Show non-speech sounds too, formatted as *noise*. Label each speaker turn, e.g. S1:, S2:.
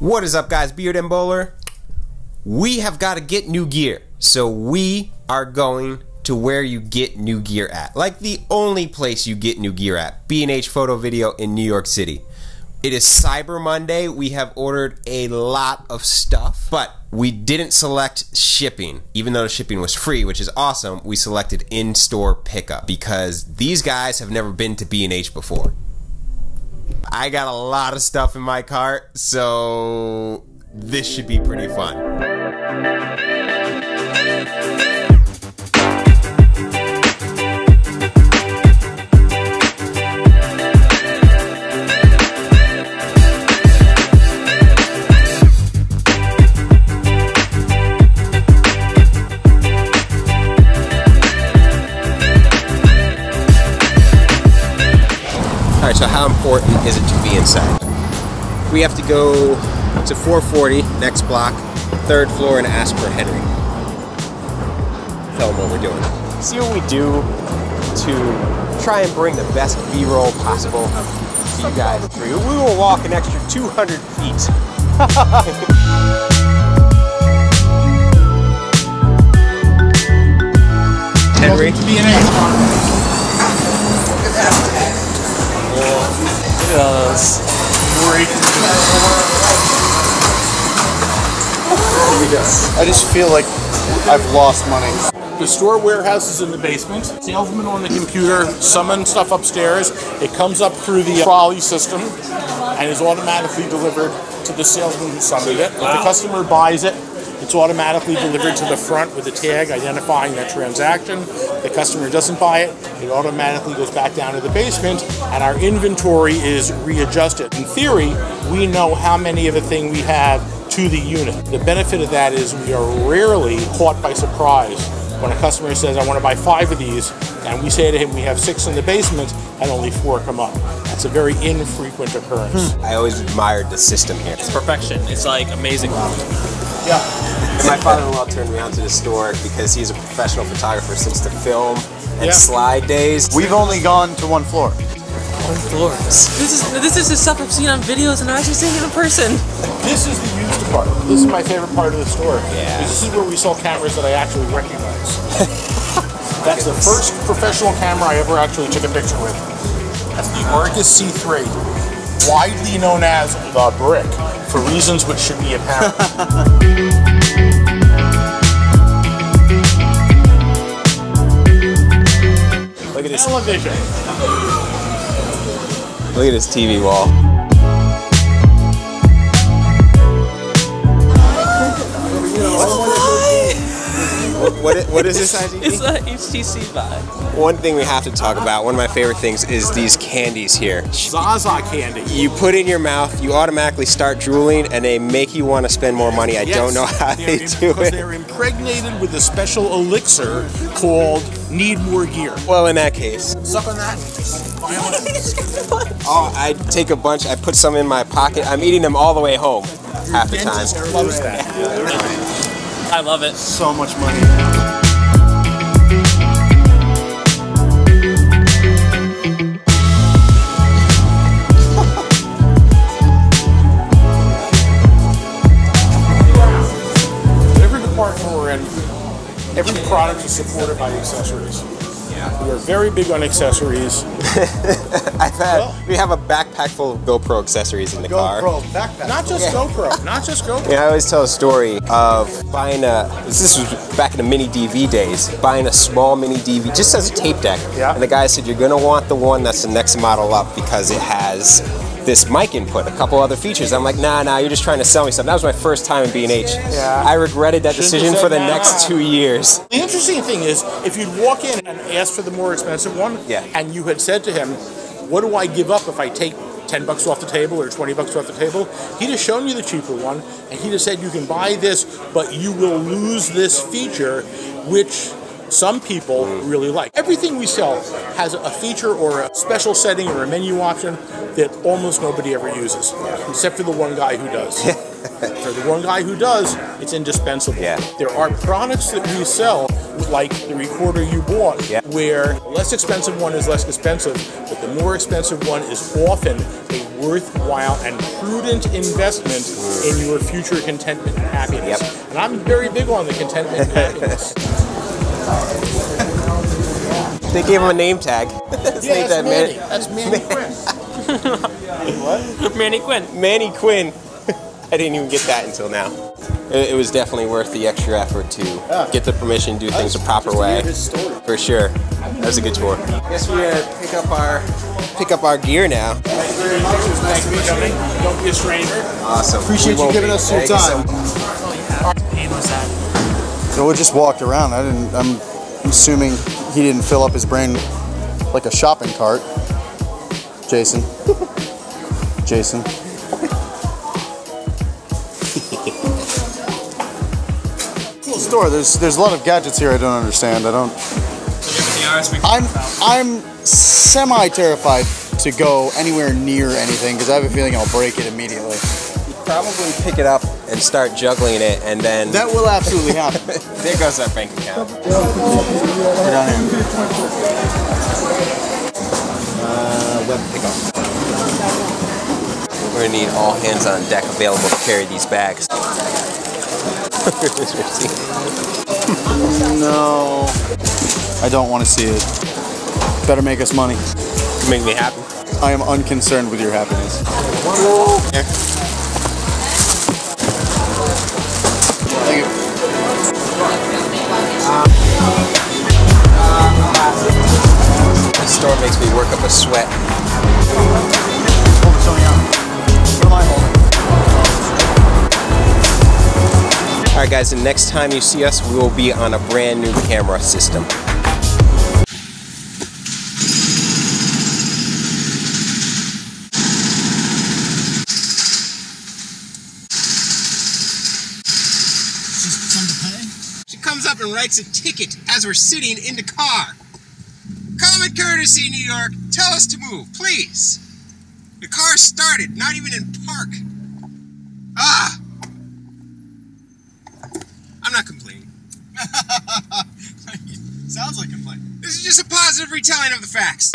S1: What is up, guys? Beard and Bowler. We have got to get new gear. So we are going to where you get new gear at. Like the only place you get new gear at. B&H Photo Video in New York City. It is Cyber Monday. We have ordered a lot of stuff, but we didn't select shipping. Even though the shipping was free, which is awesome, we selected in-store pickup because these guys have never been to B&H before. I got a lot of stuff in my cart, so this should be pretty fun. So how important is it to be inside? We have to go to 440, next block, third floor, and ask for Henry. Tell him what we're doing. See what we do to try and bring the best B-roll possible to you guys. We will walk an extra 200 feet. *laughs* Henry.
S2: to be an Look at all.
S3: I just feel like I've lost money.
S2: The store warehouse is in the basement. Salesman on the computer summon stuff upstairs. It comes up through the trolley system and is automatically delivered to the salesman who summoned it. If the customer buys it, it's automatically delivered to the front with a tag identifying that transaction. The customer doesn't buy it, it automatically goes back down to the basement, and our inventory is readjusted. In theory, we know how many of a thing we have to the unit. The benefit of that is we are rarely caught by surprise when a customer says, I want to buy five of these, and we say to him, we have six in the basement, and only four come up. That's a very infrequent occurrence. Hmm.
S1: I always admired the system here.
S4: It's perfection. It's like amazing.
S2: Yeah.
S1: And my father-in-law turned me on to the store because he's a professional photographer since the film and
S2: Yeah.
S1: slide days.
S3: We've only gone to one floor.
S4: Floors. This is this is the stuff I've seen on videos and I've actually seen it in person.
S2: This is the used department. This is my favorite part of the store.
S1: Yeah.
S2: This is where we sell cameras that I actually recognize. *laughs* That's the first professional camera I ever actually took a picture with. That's the Argus C3, widely known as the Brick, for reasons which should be apparent. *laughs*
S1: Look at this.
S2: Television.
S1: Look at this TV wall. What, what, i- what is this IGP?
S4: It's a HTC Vive.
S1: One thing we have to talk about, one of my favorite things, is these candies here.
S2: Zaza candy.
S1: You put in your mouth, you automatically start drooling, and they make you want to spend more money. I don't know how
S2: They're
S1: they do
S2: because
S1: it.
S2: They're impregnated with a special elixir called Need More Gear.
S1: Well, in that case,
S2: Suck on that. *laughs*
S1: oh, I take a bunch, I put some in my pocket. I'm eating them all the way home half the time. *laughs*
S2: Dentist loves that.
S4: I love it.
S3: So much money.
S2: Every department we're in, every product is supported by the accessories. We are very big on accessories. *laughs*
S1: I've had, we have a backpack full of GoPro accessories in the car.
S3: GoPro backpack.
S2: Not just GoPro, not just GoPro.
S1: Yeah, I always tell a story of buying a. This was back in the mini DV days. Buying a small mini DV just as a tape deck.
S2: Yeah.
S1: And the guy said you're gonna want the one that's the next model up because it has this mic input, a couple other features. I'm like, nah, nah, you're just trying to sell me something. That was my first time in B&H.
S2: Yeah.
S1: I regretted that
S2: Shouldn't
S1: decision for the
S2: that.
S1: next two years.
S2: The interesting thing is, if you'd walk in and ask for the more expensive one,
S1: Yeah.
S2: and you had said to him, "What do I give up if I take 10 bucks off the table or 20 bucks off the table?" He'd have shown you the cheaper one, and he'd have said, "You can buy this, but you will lose this feature, which." Some people really like. Everything we sell has a feature or a special setting or a menu option that almost nobody ever uses, except for the one guy who does. *laughs* for the one guy who does, it's indispensable.
S1: Yeah.
S2: There are products that we sell, like the recorder you bought,
S1: Yeah.
S2: where the less expensive one is less expensive, but the more expensive one is often a worthwhile and prudent investment in your future contentment and happiness.
S1: Yep.
S2: And I'm very big on the contentment and *laughs* happiness. *laughs*
S1: They gave him a name tag. *laughs* His
S2: yeah,
S1: name's
S2: that's
S1: that
S2: Manny. *laughs*
S1: Man-
S2: That's Manny Quinn.
S4: Manny Quinn.
S1: Manny Quinn. I didn't even get that until now. It, it was definitely worth the extra effort to get the permission, do things the proper way. For sure. That was a good tour. Guess we're gonna uh, pick up our pick up our gear now.
S2: Thank you very much. It was nice to meet you. Don't be a stranger.
S1: Awesome.
S3: Appreciate you giving
S1: be.
S3: us your
S1: Thank you so
S3: So we just walked around. I didn't. I'm assuming he didn't fill up his brain like a shopping cart. Jason. *laughs* Jason. *laughs* cool store. There's there's a lot of gadgets here I don't understand. I don't. I'm I'm semi terrified to go anywhere near anything because I have a feeling I'll break it immediately.
S1: Probably pick it up and start juggling it, and then
S3: That will absolutely happen. *laughs*
S1: there goes our bank account.
S3: Go down here.
S1: Uh, web pickup. We're gonna need all hands on deck available to carry these bags. *laughs*
S3: No. I don't want to see it. Better make us money.
S1: Make me happy.
S3: I am unconcerned with your happiness.
S1: Here.
S3: Thank you.
S1: This store makes me work up a sweat.
S3: Hold show out. What am I holding?
S1: All right, guys. The next time you see us, we will be on a brand new camera system. And writes a ticket as we're sitting in the car. Common courtesy, New York. Tell us to move, please. The car started, not even in park. Ah! I'm not complaining. *laughs*
S3: Sounds like complaining.
S1: This is just a positive retelling of the facts.